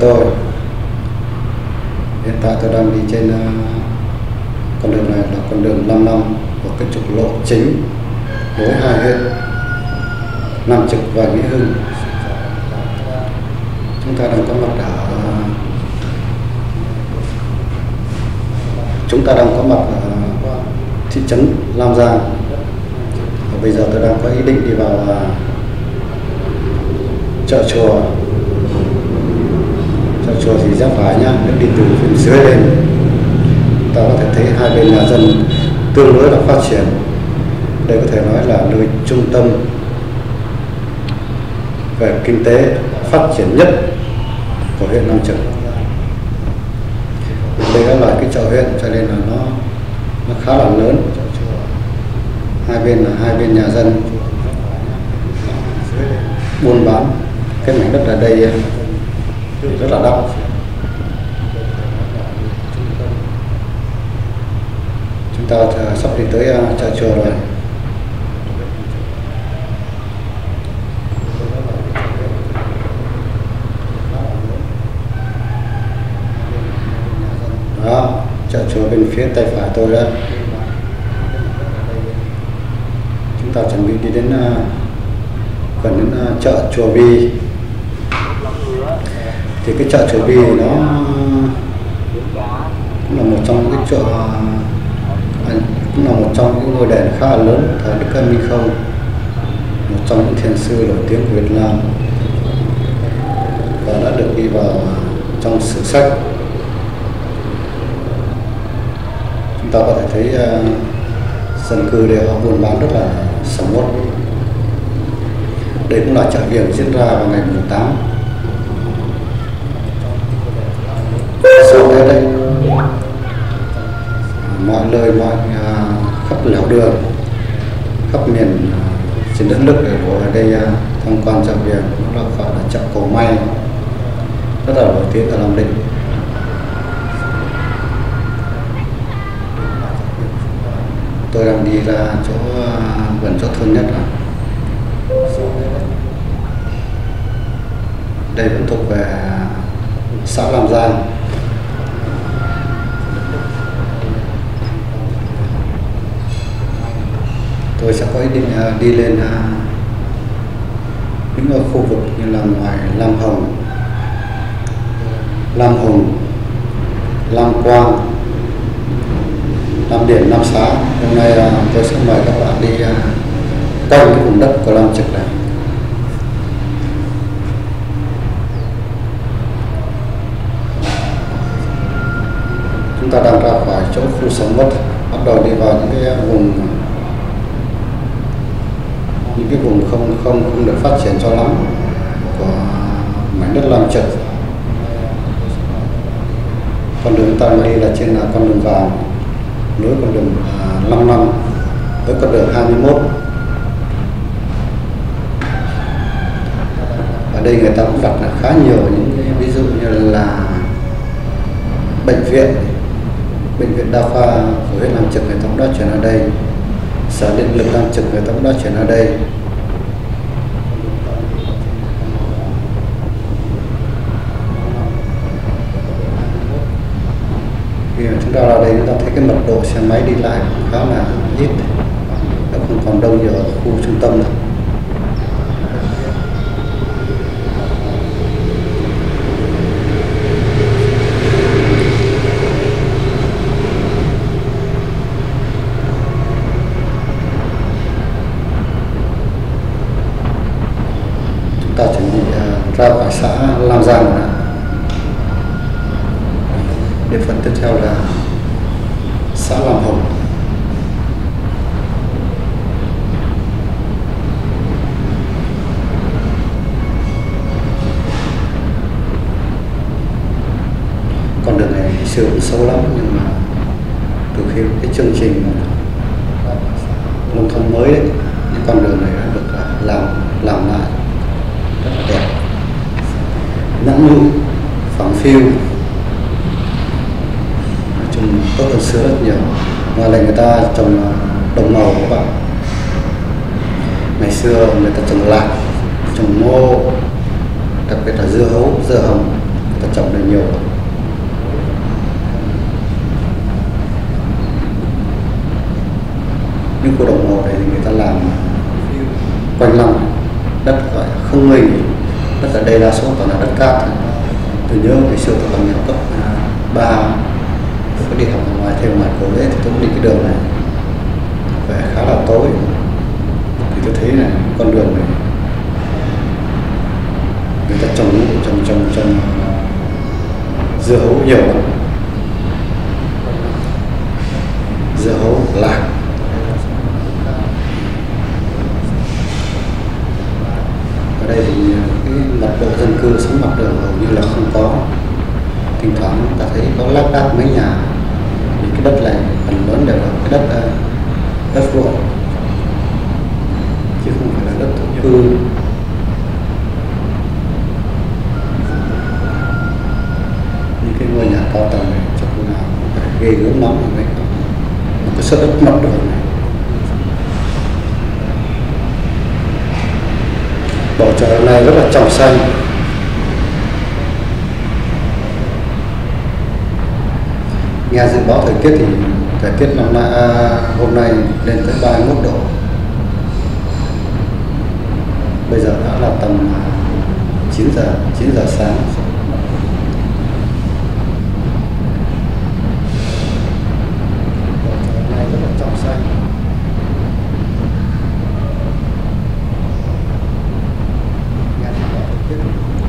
tôi. Hiện tại tôi đang đi trên à, con đường này là con đường 5 năm của cái trục lộ chính nối hai huyện Nam Trực và Nghĩa Hưng. Chúng ta đang có mặt ở, chúng ta đang có mặt ở thị trấn Lam Giang và bây giờ tôi đang có ý định đi vào à, chợ chùa chùa thì rẽ phải nhá nếu đi từ phía dưới lên. Ta có thể thấy hai bên nhà dân tương đối là phát triển. Đây có thể nói là nơi trung tâm về kinh tế phát triển nhất của huyện Nam Trực. Đây là loại cái chợ huyện, cho nên là nó nó khá là lớn. Hai bên là hai bên nhà dân. Buôn bán. Cái mảnh đất ở đây rất là đông chúng ta sắp đi tới à, chợ chùa rồi. Đó, chợ chùa bên phía tay phải tôi đó. Chúng ta chuẩn bị đi đến à, gần đến à, chợ chùa Bi thì cái chợ chùa Bi nó cũng là một trong những cái chợ à, cũng là một trong những ngôi đền khá là lớn thời Đức Cân Minh Không một trong những thiền sư nổi tiếng của Việt Nam. Và đã được ghi vào trong sử sách. Chúng ta có thể thấy uh, dân cư đều họ buôn bán rất là sầm uất. Đây cũng là chợ viềng diễn ra vào ngày 18 sau đây đây? Mọi lời mọi uh, khắp lẻo đường khắp miền uh, trên đất nước để ở đây uh, tham quan chợ viềng nó là gọi là chợ cầu may. Rất là nổi tiếng ở Nam Định. Tôi đang đi ra chỗ gần chỗ thôn nhất là đây vẫn thuộc về xã Lam Giang. Tôi sẽ có ý định à, đi lên à, những khu vực như là ngoài Lam Hồng Lam Hồng Lam Quang Lam Điển, Lam Xá. Hôm nay uh, tôi sẽ mời các bạn đi uh, quanh cái vùng đất của Lam Trực này. Chúng ta đang ra khỏi chỗ khu sống mất, bắt đầu đi vào những cái vùng những cái vùng không không không được phát triển cho lắm của mảnh đất Lam Trực. Con đường ta đi là trên là con đường vàng nối con đường à, 5 năm với con đường 21 ở đây người ta cũng đặt là khá nhiều những cái ví dụ như là bệnh viện bệnh viện đa khoa của huyện Nam Trực người ta cũng đã chuyển ở đây sở điện lực đang Trực người ta cũng đã chuyển ở đây. Khi mà chúng ta ra đây, chúng ta thấy cái mật độ xe máy đi lại cũng khá là ít. Nó không còn đông như ở khu trung tâm nữa chúng ta chuẩn bị uh, ở xã Lam Giang rồi địa phận tiếp theo là xã Lam Hồng. Con đường này xưa cũng sâu lắm nhưng mà từ khi cái chương trình nông thôn mới đấy những con đường này đã được làm làm lại rất là đẹp nắng nụ tiêu nói chung tốt hơn xưa rất nhiều. Ngoài này người ta trồng à, đồng màu các bạn. Ngày xưa người ta trồng lạc, trồng ngô, đặc biệt là dưa hấu, dưa hồng người ta trồng được nhiều. Những khu đồng hồ này thì người ta làm quanh năm, đất gọi không nghỉ. Đất ở đây đa số toàn là đất cát tôi nhớ ngày xưa tôi còn học cấp à, ba. Tôi có đi học ở ngoài theo ngoài cổ lễ thì tôi cũng đi cái đường này. Về khá là tối. Thì tôi thấy là con đường này, người ta trồng trồng trồng trồng dưa hấu nhiều lắm. Dưa hấu lạc ở đây thì cái mật độ dân cư sống mặt đường hầu như là không có thỉnh thoảng ta thấy có lác đác mấy nhà, thì cái đất này phần lớn đều là cái đất ờ, đất ruộng chứ không phải là đất thổ cư. Những cái ngôi nhà cao tầng này chắc nào cũng phải ghê gớm lắm rồi đấy. Một cái sợi đất mặt đường này bầu trời hôm nay rất là trong xanh. Tiết thì thời tiết năm nay à, hôm nay lên tới 31 độ. Bây giờ đã là tầm à, 9 giờ 9 giờ sáng.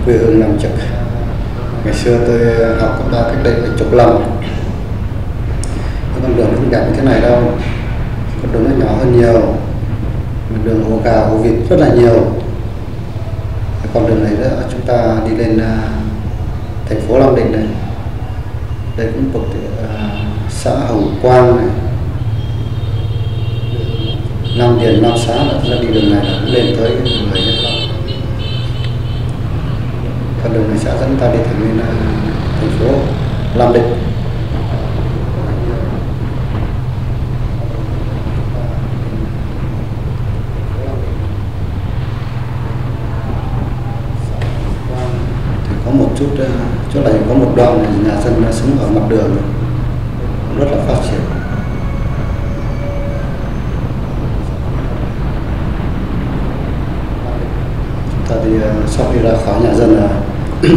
Quê hương Nam Trực. Ngày xưa tôi học cấp ba cách đây chục năm cái con đường nó không đẹp như thế này đâu. Con đường nó nhỏ hơn nhiều. Đường hồ gà hồ vịt rất là nhiều. Con đường này đó chúng ta đi lên uh, thành phố Long Định này. Đây cũng thuộc uh, xã Hồng Quang này. Nam Điền Nam Xá là chúng ta đi đường này là cũng lên tới 10 nhất lắm con đường này sẽ dẫn ta đi thẳng lên uh, thành phố Long Định thì có một chút ờ, chỗ này có một đoạn thì nhà dân sống ở mặt đường. Rất là phát triển. Chúng ta thì ờ, sau khi ra khỏi nhà dân là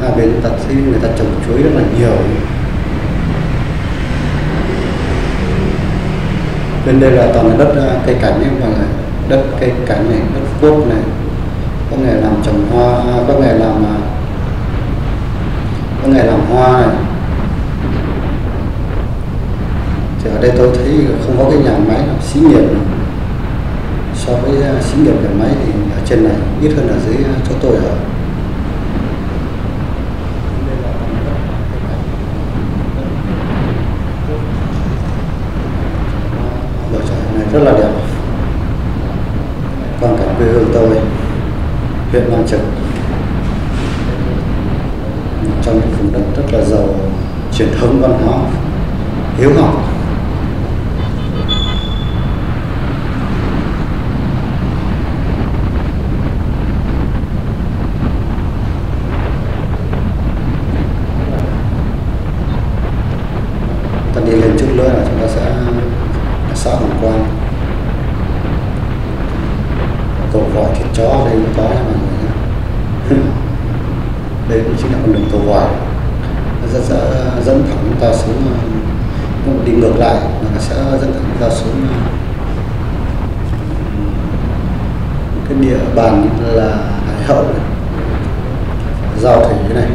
hai bên chúng ta thấy người ta trồng chuối rất là nhiều. Bên đây là toàn là đất ờ, cây cảnh ấy mọi người đất, cây cảnh này, đất cốt này. Có nghề làm trồng hoa có nghề làm à, có thì ở đây tôi thấy không có cái nhà máy nào xí nghiệp nào. So với à, xí nghiệp nhà máy thì ở trên này ít hơn ở dưới à, chỗ tôi ở. Bầu trời, này rất là đẹp. Quang cảnh quê hương tôi, huyện Nam Trực trong những vùng đất rất là giàu truyền thống văn hóa hiếu học. Ta đi lên chút nữa là chúng ta sẽ là xã Hồng Quang. Cầu vòi thịt chó ở đây cũng có mọi người đây cũng chính là con đường cầu vòi nó sẽ, ờ, dẫn thẳng chúng ta xuống ờ, nó đi ngược lại là nó sẽ dẫn thẳng chúng ta xuống ờ, cái địa bàn là hải hậu này giao thủy này.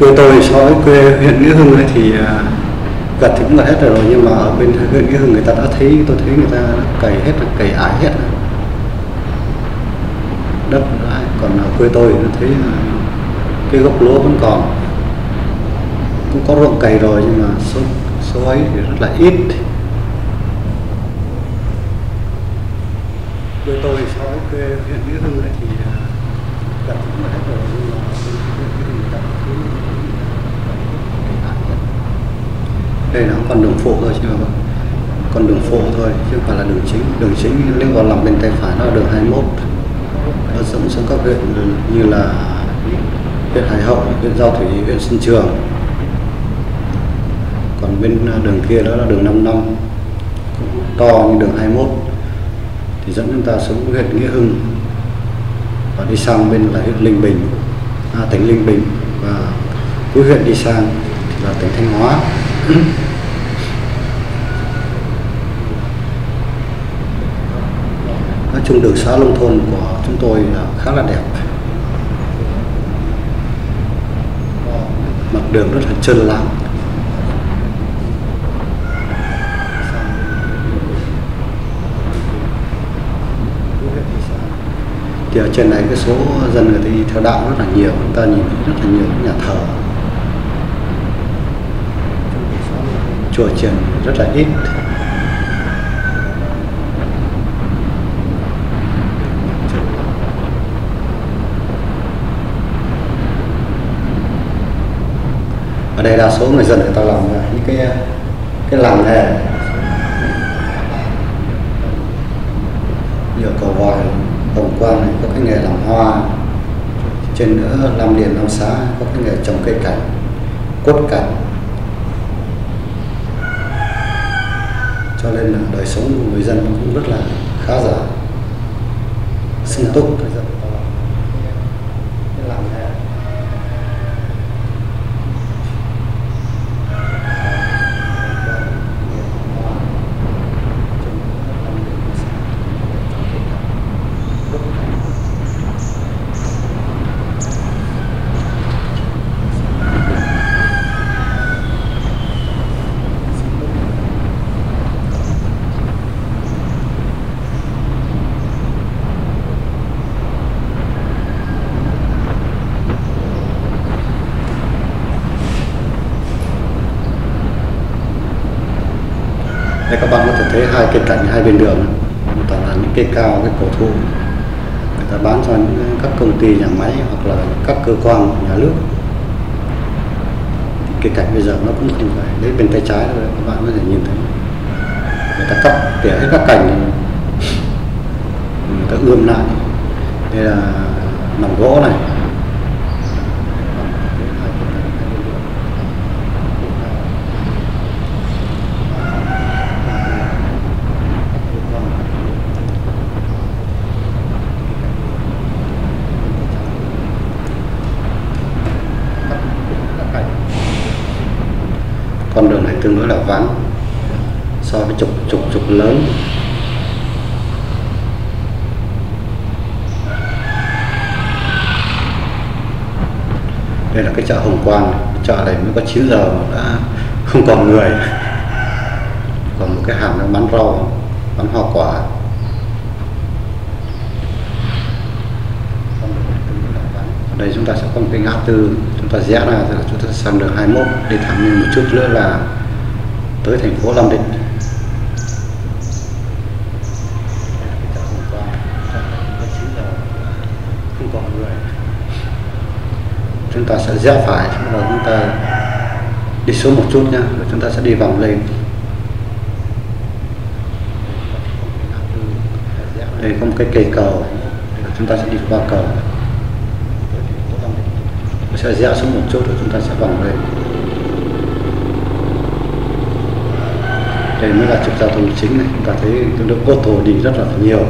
quê tôi so với quê huyện nghĩa hưng ấy thì à, gặt thì cũng là hết rồi nhưng mà ở bên huyện nghĩa hưng người ta đã thấy tôi thấy người ta cày hết rồi cày ải hết rồi. Đất đã, còn ở quê tôi nó thấy cái gốc lúa vẫn còn. Cũng có ruộng cày rồi nhưng mà số số ấy thì rất là ít. Quê tôi so với quê huyện nghĩa hưng ấy đây là con đường phụ thôi chứ mà con đường phụ thôi chứ không phải là đường chính. Đường chính nếu vào lòng bên tay phải nó là đường 21 nó dẫn xuống các huyện như là huyện Hải Hậu huyện Giao Thủy huyện Xuân Trường. Còn bên đường kia đó là đường 55 cũng to như đường 21 thì dẫn chúng ta xuống huyện Nghĩa Hưng. Và đi sang bên là huyện Linh Bình. À, tỉnh Linh Bình. Và cuối huyện đi sang là tỉnh Thanh Hóa nói chung đường xá nông thôn của chúng tôi là khá là đẹp. Mặt đường rất là trơn láng thì ở trên này cái số dân người ta đi theo đạo rất là nhiều chúng ta nhìn thấy rất là nhiều nhà thờ. Chùa chiền rất là ít. Ở đây đa số người dân người ta làm những cái cái làng nghề. Như ở cầu vòi hồng quang này, có cái nghề làm hoa. Trên nữa làm điền làm xá, có cái nghề trồng cây cảnh, quất cảnh cho nên là đời sống của người dân cũng rất là khá giả sung túc Đây các bạn có cái cạnh hai bên đường toàn là những cây cao, cái cổ thụ. Người ta bán cho những các công ty nhà máy hoặc là các cơ quan nhà nước. Cái cảnh bây giờ nó cũng không phải đấy bên tay trái rồi các bạn có thể nhìn thấy. Người ta cắt tỉa hết các cành người ta ươm lại. Đây là nòng gỗ này con đường này tương đối là vắng so với trục trục trục lớn. Đây là cái chợ Hồng Quang, chợ này mới có 9 giờ mà đã không còn người. Còn một cái hàng nó bán rau bán hoa quả. Ở đây chúng ta sẽ có một cái ngã tư, chúng ta rẽ ra rồi chúng ta sang đường 21 đi thẳng lên một chút nữa là tới thành phố Nam Định. Chúng ta sẽ rẽ phải và chúng ta đi xuống một chút nha, rồi chúng ta sẽ đi vòng lên. Đây có một cái cây cầu rồi chúng ta sẽ đi qua cầu. Sẽ rẽ xuống một chút rồi chúng ta sẽ vòng lên. Đây mới là trục giao thông chính này. Chúng ta thấy tương cốt ô tô đi rất là nhiều.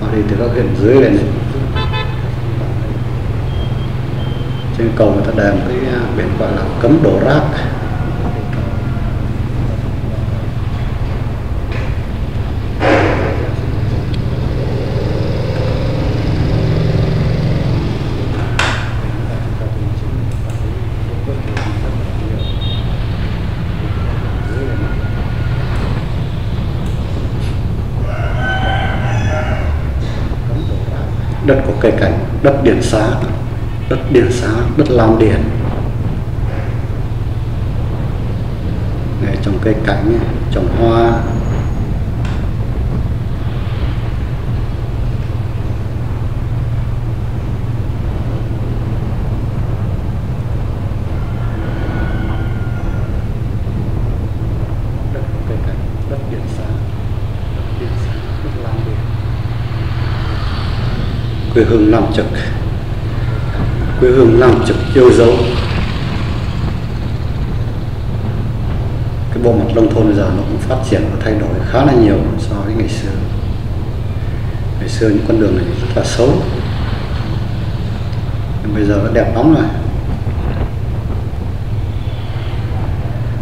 Họ đi từ các huyện dưới lên này. trên cầu người ta đề một cái à, biển gọi là cấm đổ rác. Đất có cây cảnh, đất điển xá, đất điển xá, đất làm điển. Này trồng cây cảnh trồng hoa quê hương Nam Trực. Quê hương Nam Trực yêu dấu. Cái bộ mặt nông thôn bây giờ nó cũng phát triển và thay đổi khá là nhiều so với ngày xưa. Ngày xưa những con đường này rất là xấu. Nhưng bây giờ nó đẹp lắm rồi.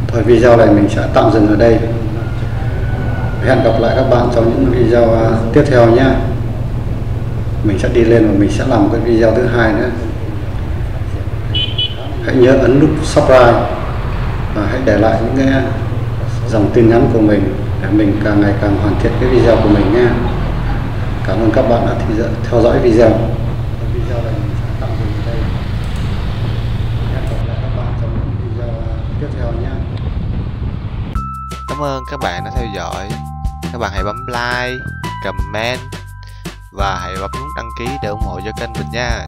Thôi, video này mình sẽ tạm dừng ở đây. Hẹn gặp lại các bạn trong những video tiếp theo nhé mình sẽ đi lên và mình sẽ làm cái video thứ hai nữa. Hãy nhớ ấn nút subscribe và hãy để lại những cái dòng tin nhắn của mình để mình càng ngày càng hoàn thiện cái video của mình nha. Cảm ơn các bạn đã theo dõi video. Video này mình sẽ tạm dừng ở đây. Hẹn gặp lại các bạn trong những video tiếp theo nhé Cảm ơn các bạn đã theo dõi. Các bạn hãy bấm like, comment và hãy bấm nút đăng ký để ủng hộ cho kênh mình nha.